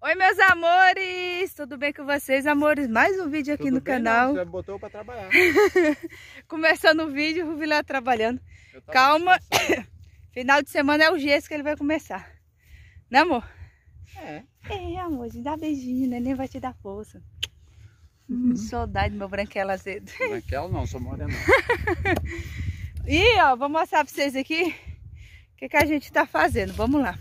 Oi, meus amores! Tudo bem com vocês, amores? Mais um vídeo aqui Tudo no bem, canal. Não, você botou pra trabalhar. Começando o vídeo, o Ruvilé trabalhando. Calma. Final de semana é o gesso que ele vai começar. Né, amor? É. É, amor, dá beijinho, né? Nem vai te dar força. Hum, saudade, meu branquelo azedo. Naquela não, sou morena. E, ó, vou mostrar pra vocês aqui o que, que a gente tá fazendo. Vamos lá.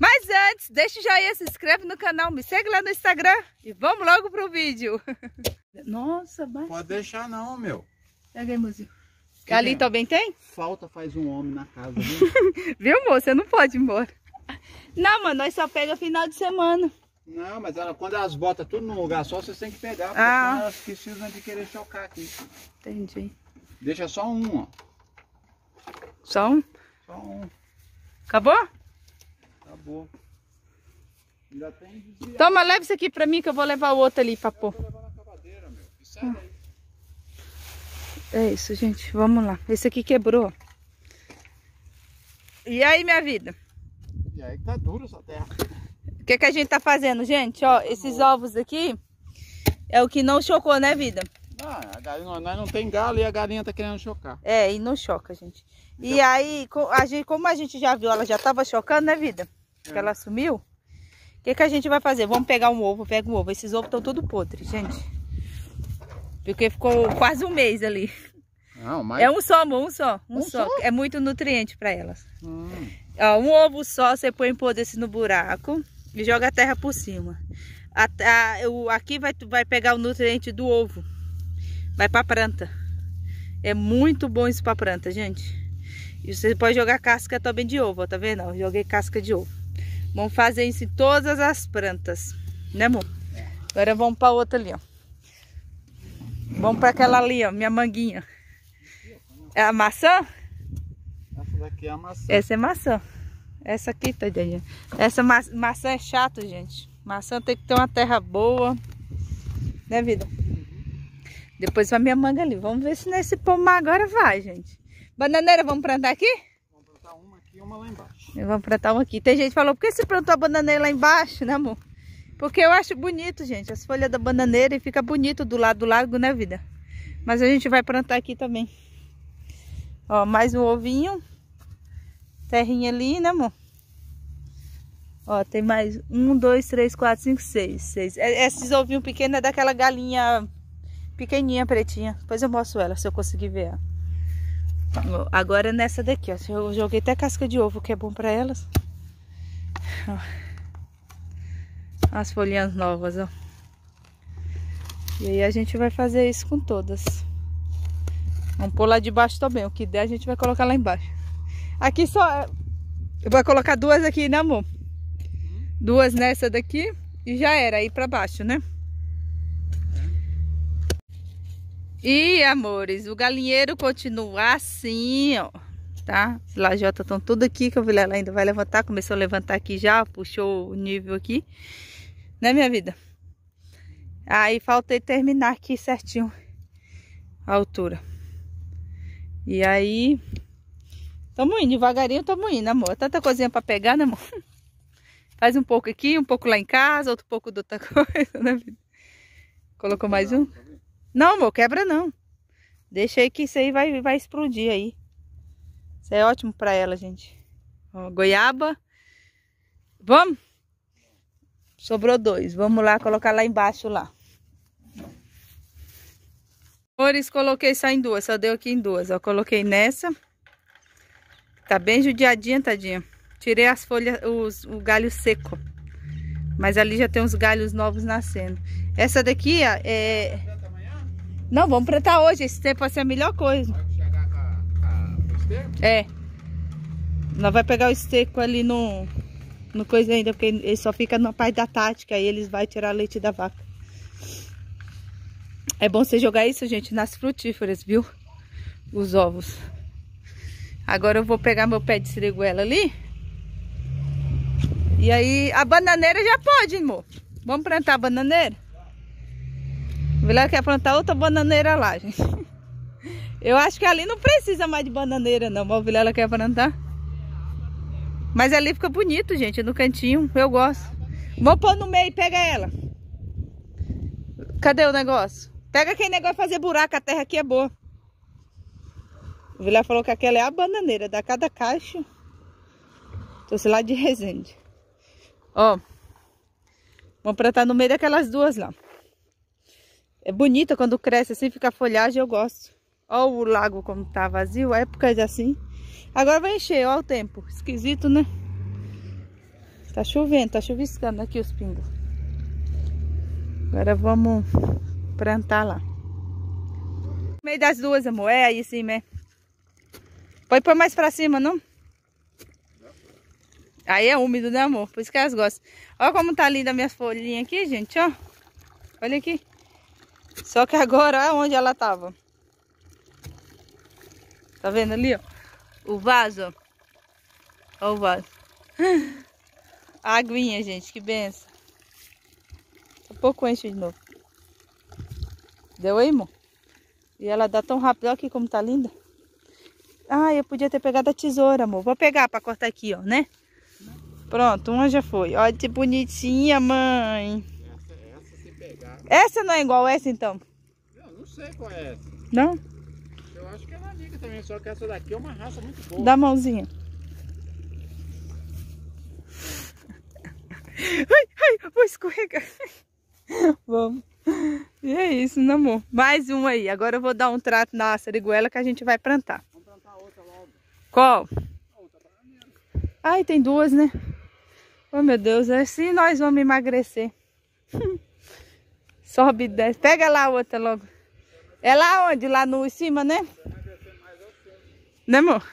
Mas antes, deixa o joinha, se inscreve no canal, me segue lá no Instagram e vamos logo pro vídeo. Nossa, bastante. Pode deixar não, meu. Pega aí, mozinho. Ali é? também tem? Falta faz um homem na casa, viu? Viu, moça? Você não pode ir embora. Não, mano, nós só pega final de semana. não, mas ela, quando elas botam tudo num lugar só, vocês têm que pegar. Porque Ah. elas precisam de querer chocar aqui. Entendi. Deixa só um, ó. Só um. Só um. Acabou? Acabou. Ainda tem desviado. Toma, leva isso aqui pra mim que eu vou levar o outro ali pra pôr. É isso, gente. Vamos lá. Esse aqui quebrou. E aí, minha vida? E aí que tá dura essa terra. O que, que a gente tá fazendo, gente? Ó, esses ovos aqui é o que não chocou, né, vida? Ah, a galinha, nós não tem galo e a galinha tá querendo chocar. É, e não choca, gente. E aí, co- a gente, como a gente já viu, ela já tava chocando, né, vida? Que É. ela sumiu. O que, que a gente vai fazer? Vamos pegar um ovo, pega um ovo. Esses ovos estão tudo podres, gente. Porque ficou quase um mês ali. Não, mas... É um só, amor, um só. Um, Um só. só? É muito nutriente para elas. Hum, Ó, um ovo só, você põe pôr desse no buraco e joga a terra por cima. A- a- o- aqui vai, vai pegar o nutriente do ovo. Vai pra planta. É muito bom isso pra planta, gente. E você pode jogar casca também de ovo, ó, tá vendo? ó? Joguei casca de ovo. Vamos fazer isso em todas as plantas. Né, amor? Agora vamos pra outra ali, ó. Vamos pra aquela ali, ó, minha manguinha. É a maçã? essa daqui é a maçã. Essa é maçã. Essa aqui, tadinha. Essa ma maçã é chato, gente. Maçã tem que ter uma terra boa. Né, vida? Depois vai minha manga ali. Vamos ver se nesse pomar agora vai, gente. Bananeira, vamos plantar aqui? Uma lá embaixo. Vamos plantar uma aqui. Tem gente que falou, por que você plantou a bananeira lá embaixo, né, amor? Porque eu acho bonito, gente. As folhas da bananeira e fica bonito do lado do lago, né, vida? Mas a gente vai plantar aqui também. Ó, mais um ovinho. Terrinha ali, né, amor? Ó, tem mais um, dois, três, quatro, cinco, seis. seis. É- Esses ovinhos pequenos é daquela galinha pequenininha, pretinha. Depois eu mostro ela, se eu conseguir ver ela. Ó, Agora é nessa daqui, ó. Eu joguei até casca de ovo, que é bom pra elas. Ó. As folhinhas novas, ó. E aí a gente vai fazer isso com todas. Vamos pôr lá de baixo também. O que der a gente vai colocar lá embaixo. Aqui só... Eu vou colocar duas aqui, né amor? Duas nessa daqui e já era. Aí pra baixo, né? E, amores, o galinheiro continua assim, ó. Tá? As lajotas estão tudo aqui, que eu vi ela ainda vai levantar. Começou a levantar aqui já, puxou o nível aqui. Né, minha vida? Aí faltei terminar aqui certinho a altura. E aí, tamo indo, devagarinho tamo indo, amor. Tanta coisinha pra pegar, né, amor? Faz um pouco aqui, um pouco lá em casa, outro pouco de outra coisa, né, vida? Colocou mais um? Não, amor, quebra não. Deixa aí que isso aí vai, vai explodir aí. Isso é ótimo pra ela, gente. Ó, goiaba. Vamos? Sobrou dois. Vamos lá colocar lá embaixo lá. Cores, coloquei só em duas. Só deu aqui em duas. Ó, coloquei nessa. Tá bem judiadinha, tadinha. Tirei as folhas, os, o galho seco. Mas ali já tem uns galhos novos nascendo. Essa daqui, ó, é... Não, vamos plantar hoje. Esse tempo vai ser a melhor coisa. Vai chegar com a, com o esterco? É. Nós vai pegar o esterco ali no, no coisa ainda, porque ele só fica na parte da tática, aí eles vão tirar leite da vaca. É bom você jogar isso, gente, nas frutíferas, viu? Os ovos. Agora eu vou pegar meu pé de siriguela ali. E aí, a bananeira já pode, amor. Vamos plantar a bananeira? O Vilela quer plantar outra bananeira lá, gente. Eu acho que ali não precisa mais de bananeira, não. Mas o Vilela quer plantar. Mas ali fica bonito, gente, no cantinho. Eu gosto. Vou pôr no meio, pega ela. Cadê o negócio? Pega aquele negócio fazer buraco, a terra aqui é boa. O Vilar falou que aquela é a bananeira da cada caixa. Trouxe lá de Resende. Ó. Vamos plantar no meio daquelas duas lá. É bonita quando cresce assim, fica a folhagem, eu gosto. Ó o lago como tá vazio, época de assim. Agora vai encher, ó o tempo. Esquisito, né? Tá chovendo, tá chuviscando aqui os pingos. Agora vamos plantar lá. No meio das duas, amor. É aí sim, né? Pode pôr mais pra cima, não? Aí é úmido, né, amor? Por isso que elas gostam. Olha como tá linda minhas folhinhas aqui, gente, ó. Olha aqui. Só que agora, olha onde ela tava. Tá vendo ali, ó? O vaso, o vaso. A aguinha, gente, que benção. Daqui a pouco enche de novo. Deu aí, amor? E ela dá tão rápido, olha aqui como tá linda. Ah, eu podia ter pegado a tesoura, amor. Vou pegar pra cortar aqui, ó, né? Pronto, uma já foi. Olha que bonitinha, mãe. Pegar. Essa não é igual essa, então? Eu não sei qual é essa. Não? Eu acho que é nanica também, só que essa daqui é uma raça muito boa. Dá a mãozinha. Ai, ai, vou escorregar. Vamos. E é isso, né, amor? Mais um aí. Agora eu vou dar um trato na sariguela que a gente vai plantar. Vamos plantar outra logo. Qual? A outra. Ai, tem duas, né? Oh, meu Deus, é assim nós vamos emagrecer. Sobe e desce. Pega lá a outra logo. É lá onde? Lá no em cima, né? Né, amor?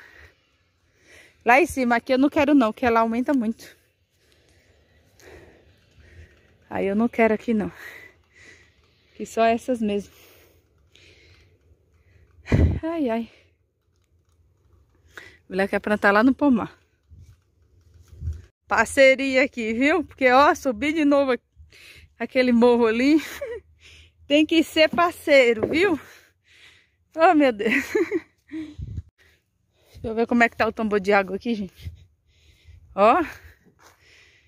Lá em cima. Aqui eu não quero não, porque ela aumenta muito. Aí eu não quero aqui não. Que só essas mesmo. Ai, ai. A mulher quer plantar lá no pomar. Parceria aqui, viu? Porque, ó, subir de novo aquele morro ali. Tem que ser parceiro, viu? Oh, meu Deus. Deixa eu ver como é que tá o tambor de água aqui, gente. Ó.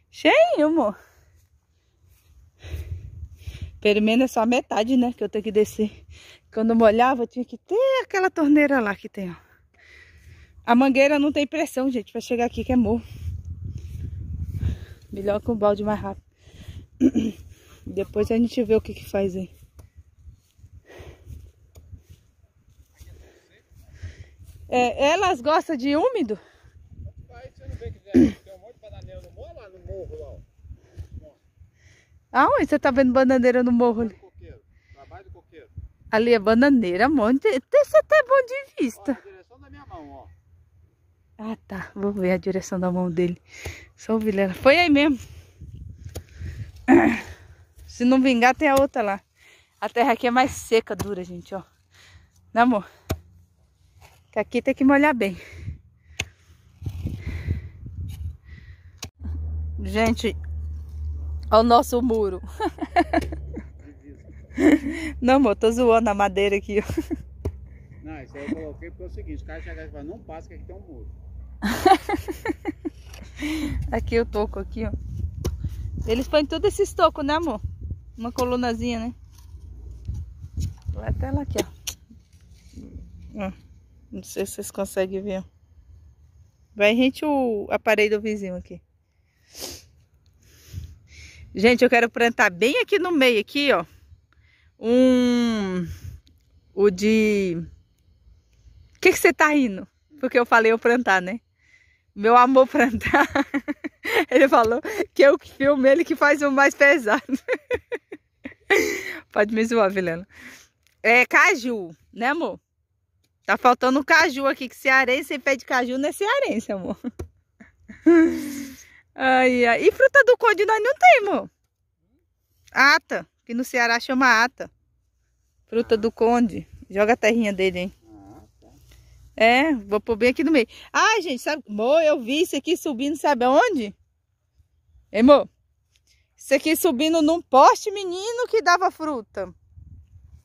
Cheio, amor. Pelo menos é só a metade, né? Que eu tenho que descer. Quando molhava, tinha que ter aquela torneira lá que tem, ó. A mangueira não tem pressão, gente, pra chegar aqui que é morro. Melhor com o balde mais rápido. Depois a gente vê o que que faz aí. É, elas gostam de úmido? Aí você não vê que tem um monte de bananeira no morro, lá no morro lá, ó. Aonde você tá vendo bananeira no morro ali? Do coqueiro. Ali é bananeira, monte. Esse até é bom de vista. na direção da minha mão, ó. Ah, tá. Vou ver a direção da mão dele. Só o Vilela. Foi aí mesmo. Se não vingar, tem a outra lá. A terra aqui é mais seca, dura, gente, ó. Né, amor? Que aqui tem que molhar bem. Gente, olha o nosso muro. Não, amor, tô zoando a madeira aqui, ó. Não, isso aí eu coloquei porque é o seguinte, os caras chegaram e falaram, não passa que aqui tem um muro. Aqui eu toco aqui, ó. Eles põem todos esses tocos, né, amor? Uma colunazinha, né? Vai até lá aqui, ó. Ó, Não sei se vocês conseguem ver. Vai rente o aparelho do vizinho aqui. Gente, eu quero plantar bem aqui no meio, aqui, ó. Um... O de... O que que você tá rindo? Porque eu falei eu plantar, né? Meu amor plantar. Ele falou que eu que filmo ele que faz o mais pesado. Pode me zoar, Vilena. É caju, né, amor? Tá faltando caju aqui, que cearense sem pé de caju não é cearense, amor. Ai, ai. E fruta do conde nós não tem, amor. Ata, que no Ceará chama ata. Fruta do conde. Joga a terrinha dele, hein? Ah. É, vou pôr bem aqui no meio. Ai, gente, sabe? Amor, eu vi isso aqui subindo, sabe aonde? Ei, amor? Isso aqui subindo num poste, menino, que dava fruta.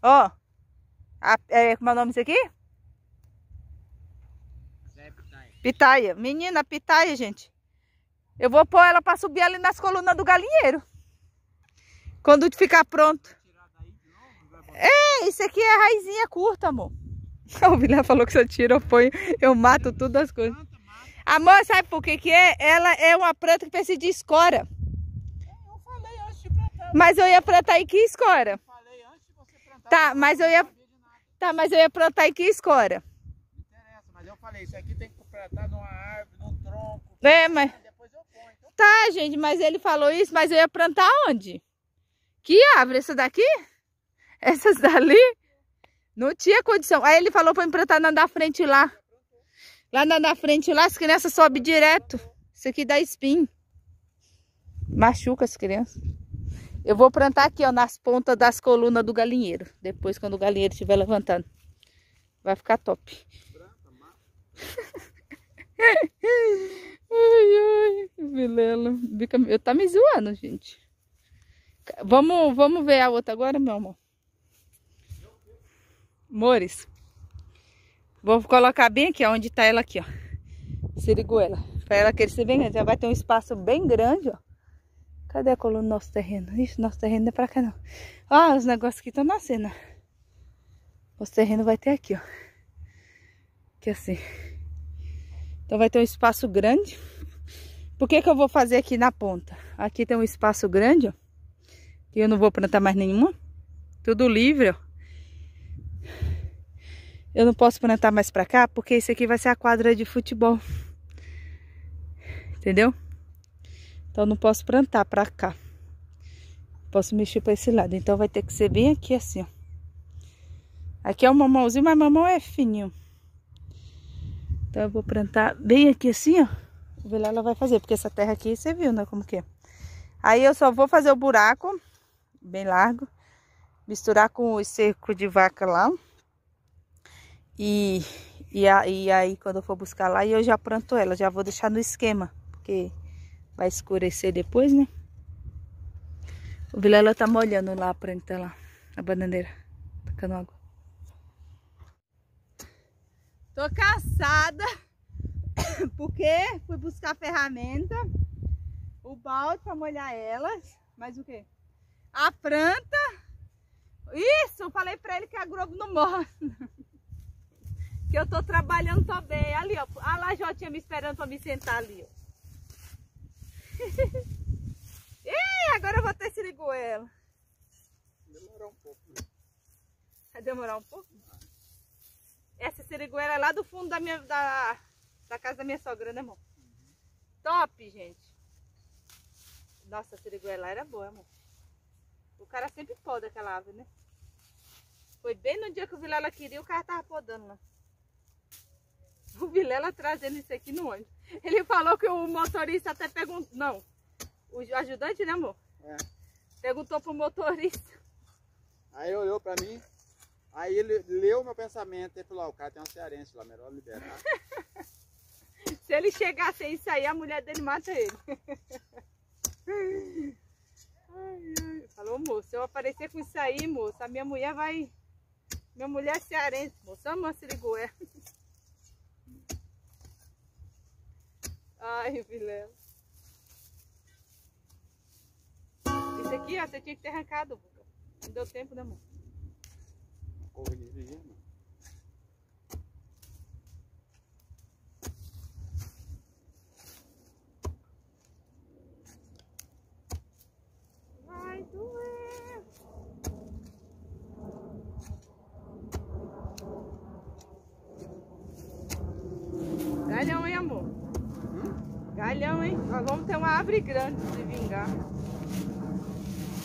Ó. A, é, como é o nome disso aqui? Pitaia. Menina, pitaia, gente. Eu vou pôr ela pra subir ali nas colunas do galinheiro. Quando ficar pronto. É, isso aqui é raizinha curta, amor. O Vilé falou que se eu tiro, eu ponho, eu mato tudo as coisas. Amor, sabe por que que é? Ela é uma planta que precisa de escora. Eu falei antes de plantar. Mas eu ia plantar aqui escora. Eu falei antes de você plantar. Tá, mas eu ia-. Tá, mas eu ia plantar aqui escora. Não interessa, mas eu falei, isso aqui plantar numa árvore, num tronco. É, mas... Aí depois eu ponho. Então, Tá, gente, mas ele falou isso, mas eu ia plantar onde? Que árvore? Essa daqui? Essas dali? Não tinha condição. Aí ele falou pra eu plantar na da frente lá. Lá na da frente lá, as crianças sobem direto. Isso aqui dá espinho. Machuca as crianças. Eu vou plantar aqui, ó, nas pontas das colunas do galinheiro. Depois, quando o galinheiro estiver levantando. Vai ficar top. mata. Ai, ai, Vilela. Fica- Eu tá me zoando, gente. Vamos, vamos ver a outra agora, meu amor. Mores. Vou colocar bem aqui, ó, onde tá ela aqui, ó. Siriguela. Pra ela crescer bem grande. Já vai ter um espaço bem grande, ó. Cadê a coluna do nosso terreno? Ixi, nosso terreno não é pra cá, não. Ah, os negócios aqui estão nascendo. ó. Nosso terreno vai ter aqui, ó. Aqui assim. Então vai ter um espaço grande. Por que que eu vou fazer aqui na ponta? Aqui tem um espaço grande, ó. E eu não vou plantar mais nenhuma. Tudo livre, ó. Eu não posso plantar mais pra cá, porque esse aqui vai ser a quadra de futebol. Entendeu? Então não posso plantar pra cá. Posso mexer pra esse lado. Então vai ter que ser bem aqui assim, ó. Aqui é o mamãozinho, mas mamão é fininho. Então eu vou plantar bem aqui assim, ó. Vou ver lá ela vai fazer, porque essa terra aqui você viu, né, como que é. Aí eu só vou fazer o buraco, bem largo, misturar com o esterco de vaca lá. E, e, a- e aí quando eu for buscar lá, eu já planto ela, já vou deixar no esquema, porque vai escurecer depois, né. O Vilela tá molhando lá a planta lá, a bananeira, tacando água. Tô cansada porque fui buscar ferramenta, o balde para molhar elas, mas o que? A planta. Isso, eu falei para ele que a Globo não morre. que eu tô trabalhando também. Ali, ó. A Lajotinha me esperando para me sentar ali, ó. Ih, agora eu vou ter siriguela. Demorou um pouco. né? Vai demorar um pouco? Essa siriguela é lá do fundo da minha da, da casa da minha sogra, né, amor? Top, gente. Nossa, a siriguela era boa, amor. O cara sempre poda aquela árvore, né? Foi bem no dia que o Vilela queria, o cara tava podando lá. O Vilela trazendo isso aqui no ônibus. Ele falou que o motorista até perguntou. Não, o ajudante, né, amor? É. Perguntou pro motorista. Aí olhou pra mim, aí ele leu meu pensamento e falou, ó, o cara tem um cearense lá, melhor liberar. Se ele chegar sem isso aí, a mulher dele mata ele. Falou, moço, se eu aparecer com isso aí, moço, a minha mulher vai. Minha mulher é cearense, moço, a sirigué. Ai, Vilela. Isso aqui, ó, você tinha que ter arrancado. Não deu tempo, né, amor? Corre dirigindo. Vai doer. Galhão, hein, amor? Galhão, hein? Nós vamos ter uma árvore grande de vingar.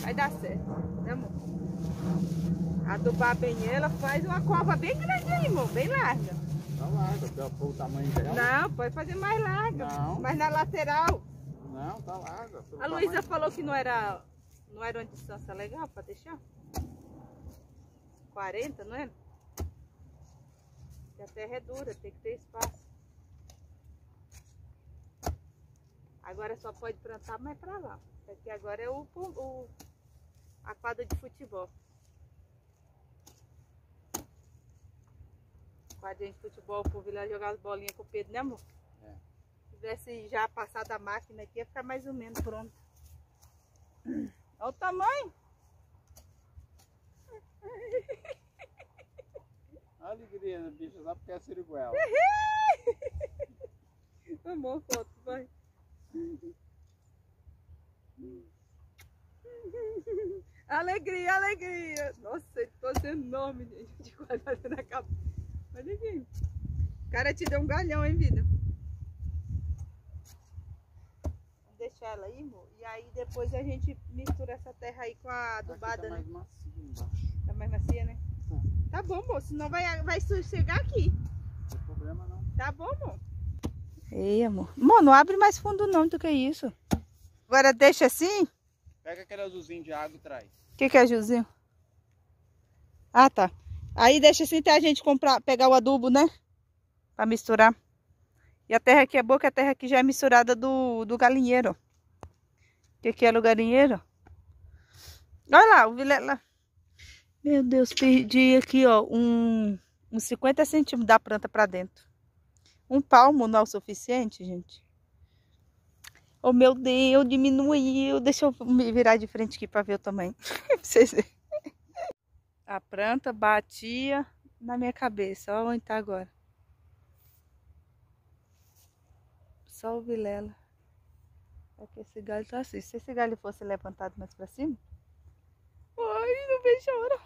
Vai dar certo, né, amor? Adubar bem ela, faz uma cova bem grande aí, amor, bem larga. Tá larga, pelo pelo tamanho dela. Não, pode fazer mais larga. Não. Mas na lateral. Não, tá larga. A Luísa falou que não era, não era uma distância legal pra deixar. 40, não é? Porque a terra é dura, tem que ter espaço. Agora só pode plantar mais pra lá. Porque agora é o, o- a quadra de futebol. Quadrinha de futebol, o povo lá jogar as bolinhas com o Pedro, né amor? É. Se tivesse já passado a máquina aqui, ia ficar mais ou menos pronto. Olha o tamanho. A alegria do bicho, só porque é siriguela. Amor, foto, vai. Alegria, alegria. Nossa, ele todo enorme, gente. De guardada na capa. Olha aqui. O cara te deu um galhão, hein, vida? Vamos deixar ela aí, amor. E aí depois a gente mistura essa terra aí com a adubada, Aqui tá né? mais embaixo. Tá mais macia, né? Tá. Tá bom, amor. Senão vai, vai sossegar aqui. Não tem problema não. Tá bom, amor? Ei, amor. Amor, não abre mais fundo não do que isso. Agora deixa assim. Pega aquele azulzinho de água e traz. O que, que é, Gilzinho? Ah, tá. Aí deixa assim até a gente comprar, pegar o adubo, né? Pra misturar. E a terra aqui é boa, que a terra aqui já é misturada do, do galinheiro. Que, que é o galinheiro? Olha lá, o Vilela. Meu Deus, perdi aqui, ó, um, uns 50 centímetros da planta pra dentro. Um palmo não é o suficiente, gente? Oh, meu Deus, diminuiu. Deixa eu me virar de frente aqui para ver o tamanho. pra vocês verem. A planta batia na minha cabeça. Olha onde tá agora. Só o vilela. É que esse galho tá assim. Se esse galho fosse levantado mais pra cima. Ai, não vejo a hora.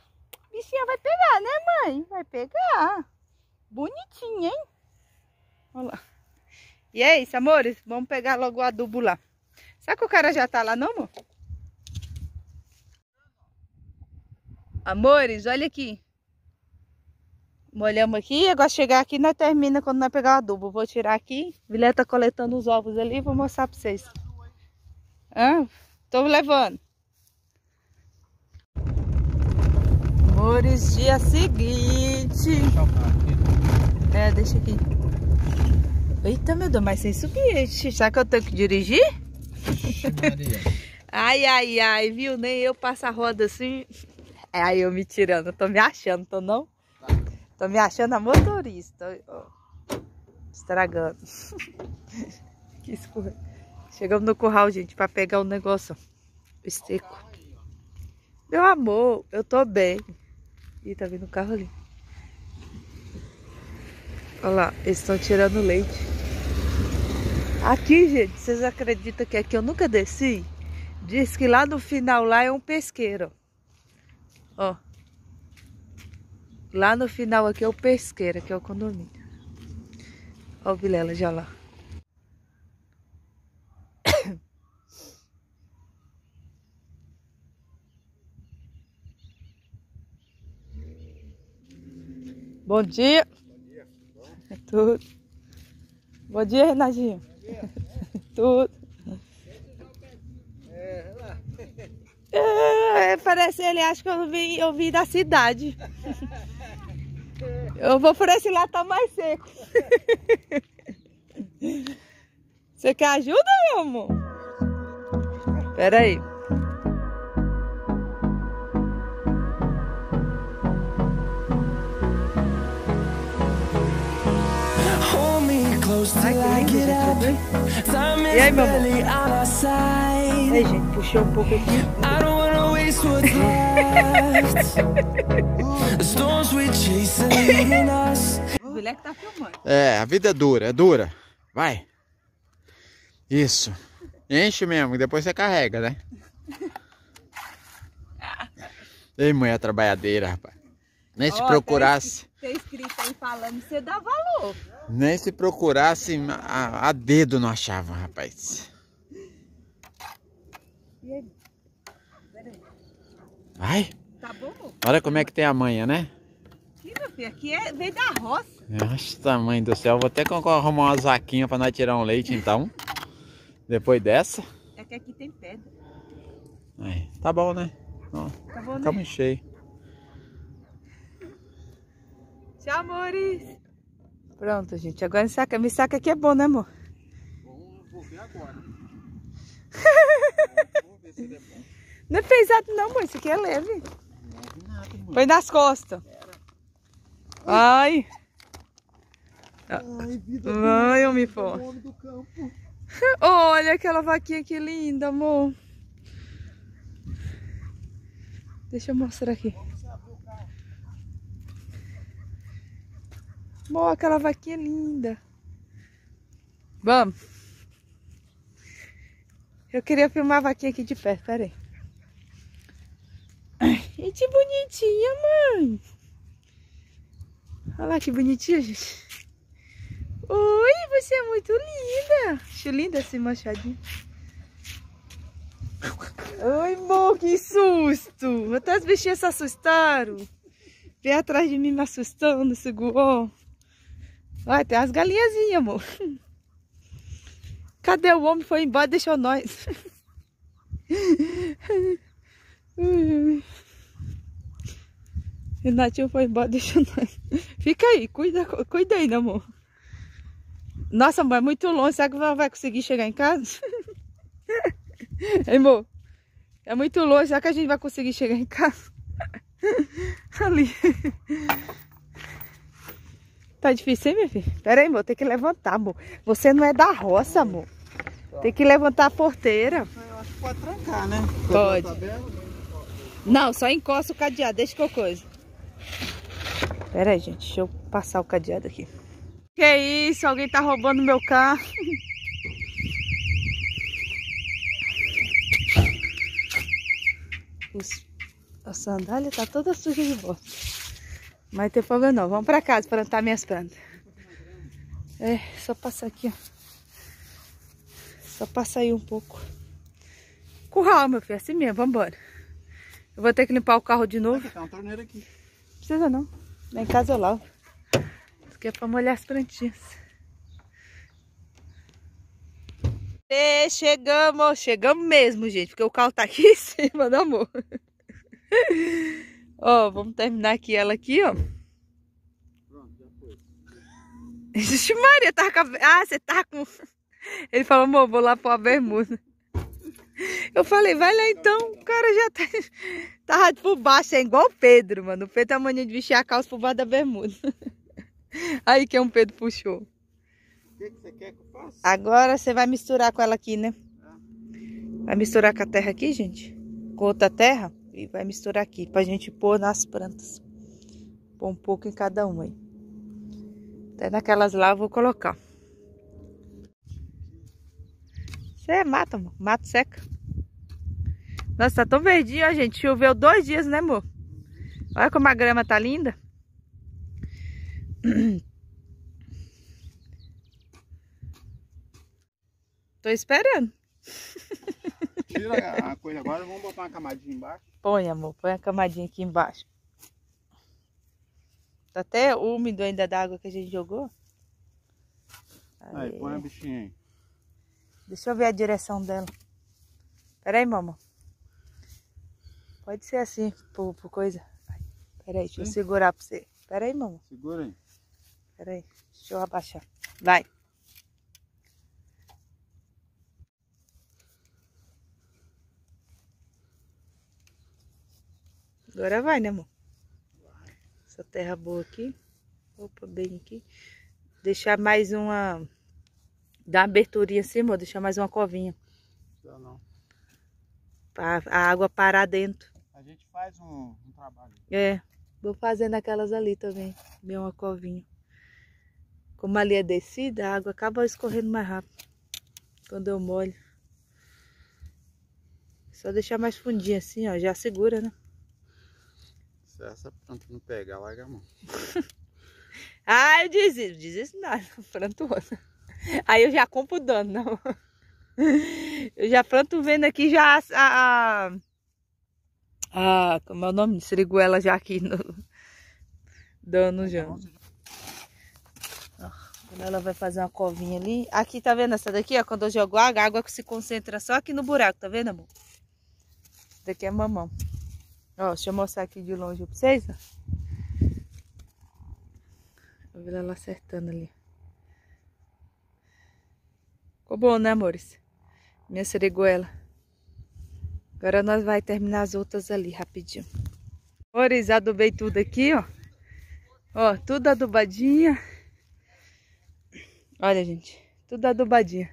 Bichinha vai pegar, né, mãe? Vai pegar. Bonitinha, hein? Olha lá. E é isso, amores. Vamos pegar logo o adubo lá. Será que o cara já tá lá, não, amor? Amores, olha aqui. Molhamos aqui. Agora chegar aqui, nós termina quando nós pegar o adubo. Vou tirar aqui. Vilé tá coletando os ovos ali. Vou mostrar pra vocês. Hã? Tô levando. Amores, dia seguinte. É, deixa aqui. Eita, meu Deus, mas sem subir. Será que eu tenho que dirigir? Ai, ai, ai, viu? Nem eu passo a roda assim. É, aí eu me tirando. Tô me achando, tô não? Tô me achando a motorista. ó. Estragando. que escorre. Chegamos no curral, gente, pra pegar o negócio. ó. O seco. Meu amor, eu tô bem. Ih, tá vindo o carro ali. Olha lá, eles estão tirando leite. Aqui, gente, vocês acreditam que aqui eu nunca desci? Diz que lá no final lá é um pesqueiro. Ó. Lá no final aqui é o pesqueiro, que é o condomínio. Ó o Vilela já lá. Bom dia. É tudo. Bom dia, Renatinho. Tudo. Parece, ele acha que eu vim, eu vim da cidade. Eu vou por esse lado, tá mais seco. Você quer ajuda, meu amor? Pera aí. Ai, que lindo, E aí, meu amor? Aí, gente, puxou um pouco aqui. Waste what's left. The storms we chase are leading us. O moleque tá filmando. É, a vida é dura, é dura. Vai. Isso. Enche mesmo, e depois você carrega, né? Ei, mulher trabalhadeira, rapaz. Nem se Ó, procurasse, Tá escrito aí falando, você dá valor. nem se procurasse, a, a dedo não achava, rapaz. E aí? Pera aí. Vai. Tá bom? amor? Olha como é que tem a manha, né? Ih, meu filho, aqui é, veio da roça. Nossa, mãe do céu. Vou até arrumar umas vaquinhas pra nós tirar um leite, então. Depois dessa. É que aqui tem pedra. Aí, tá bom, né? Ó, Tá bom, né? Ficamos cheio. Tchau, amores. Pronto, gente. Agora me saca, me saca aqui é bom, né, amor? Vou ver agora. Vou ver se ele é bom. Não é pesado não, amor. Isso aqui é leve. Põe nas costas. Ai. Ai, vida Ai, homem forte. Olha aquela vaquinha que linda, amor. Deixa eu mostrar aqui. Amor, aquela vaquinha linda. Vamos. Eu queria filmar a vaquinha aqui de perto, peraí. E que bonitinha, mãe. Olha lá que bonitinha, gente. Oi, você é muito linda. Acho linda esse machadinho. Oi, amor, que susto. Até as bichinhas se assustaram. Vem atrás de mim me assustando, segurou. Vai, tem as galinhazinhas, amor. Cadê o homem? Foi embora, deixou nós. Renatinho foi embora, deixou nós. Fica aí, cuida, cuida aí, né, amor? Nossa, amor, é muito longe. Será que ela vai conseguir chegar em casa? Ei, amor? É muito longe. Será que a gente vai conseguir chegar em casa? Ali. Tá difícil, hein, minha filha? Pera aí, amor. Tem que levantar, amor. Você não é da roça, amor. Tem que levantar a porteira. Eu acho que pode trancar, né? Pode. Não, só encosta o cadeado. Deixa que eu coisa. Pera aí, gente. Deixa eu passar o cadeado aqui. Que isso? Alguém tá roubando meu carro. Os- a sandália tá toda suja de volta. Mas tem problema não. Vamos pra casa plantar minhas plantas. É, só passar aqui, ó. Só passar aí um pouco. Curral, meu filho. Assim mesmo. Vambora. Eu vou ter que limpar o carro de novo. Aqui, tá uma torneira aqui. Precisa não. Lá em casa eu lavo. Isso aqui é pra molhar as plantinhas. E chegamos, chegamos mesmo, gente, porque o carro tá aqui em cima, né, amor? ó, vamos terminar aqui ela aqui, ó. Pronto, já foi. Ixi, Maria, tava com a... Ah, você tá com... Ele falou, amor, vou lá pôr a bermuda. Eu falei, vai lá então. O cara já tá... Tava por baixo, é igual o Pedro, mano. O Pedro tem a mania de vestir a calça por baixo da bermuda. Aí que é um Pedro puxou. O que, que você quer que eu faça? Agora você vai misturar com ela aqui, né? Vai misturar com a terra aqui, gente. Com outra terra. E vai misturar aqui pra gente pôr nas plantas. Pôr um pouco em cada uma aí. Até naquelas lá eu vou colocar. Você é mato, amor. Mato seca. Nossa, tá tão verdinho, ó, gente. Choveu dois dias, né, amor? Olha como a grama tá linda. Tô esperando. Tira a coisa agora, vamos botar uma camadinha embaixo. Põe, amor. Põe a camadinha aqui embaixo. Tá até úmido ainda da água que a gente jogou. Aí, Aí. põe a bichinha aí. Deixa eu ver a direção dela. Pera aí, mamãe. Pode ser assim, por, por coisa. Pera aí, deixa eu Sim. segurar pra você. Pera aí. Segura aí. Pera aí. Deixa eu abaixar. Vai. Agora vai, né, amor? Essa terra boa aqui. Opa, bem aqui. Deixar mais uma... Dar uma aberturinha assim, amor. Deixar mais uma covinha. Não, não. Pra a água parar dentro. A gente faz um, um trabalho. É, vou fazendo aquelas ali também, bem uma covinha. Como ali é descida, a água acaba escorrendo mais rápido quando eu molho. Só deixar mais fundinho assim, ó, já segura, né? Se essa planta não pegar, larga a mão. Ah, eu desisto, desisto nada, planto outra. Aí eu já compro o dano, não. Eu já planto vendo aqui já a... a, a- a- como é o nome? Siriguela já aqui no... Dando já. Quando ela vai fazer uma covinha ali. Aqui, tá vendo essa daqui, ó? Quando eu jogo água, a água se concentra só aqui no buraco, tá vendo, amor? Essa daqui é mamão. Ó, deixa eu mostrar aqui de longe pra vocês, ó. Vou ver ela acertando ali. Ficou bom, né, amores? Minha seriguela. Agora nós vai terminar as outras ali, rapidinho. Amores, adubei tudo aqui, ó. Ó, tudo adubadinha. Olha, gente, tudo adubadinha.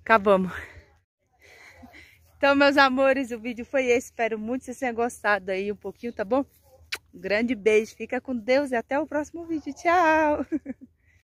Acabamos. Então, meus amores, o vídeo foi esse. Espero muito que vocês tenham gostado aí um pouquinho, tá bom? Um grande beijo, fica com Deus e até o próximo vídeo. Tchau!